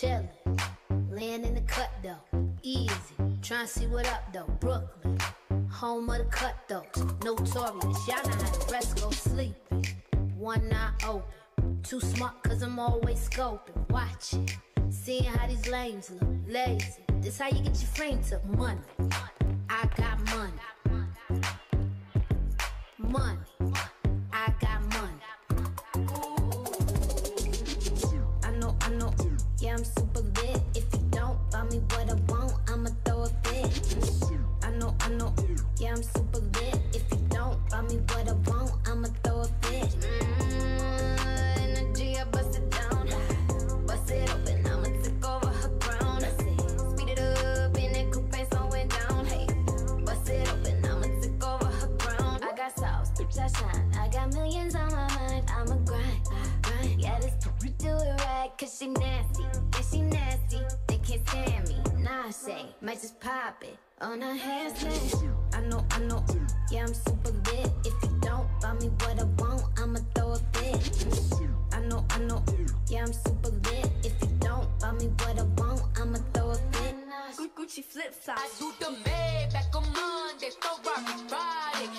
Chillin', laying in the cut though, easy. Tryna see what up though, Brooklyn, home of the cutthroats, notorious. Y'all know how the rest go sleeping. One eye open, too smart cause I'm always scoping, watching. Seeing how these lames look, lazy. This how you get your frame to money. I got money. Money. Cause she nasty, and she nasty. They can't stand me, nah say Might just pop it on her hands I know, I know, yeah I'm super lit. If you don't buy me what I want, I'ma throw a fit. I know, I know, yeah I'm super lit. If you don't buy me what I want, I'ma throw a fit. Gucci flip flops I do the Maybach on Monday, Ferrari Friday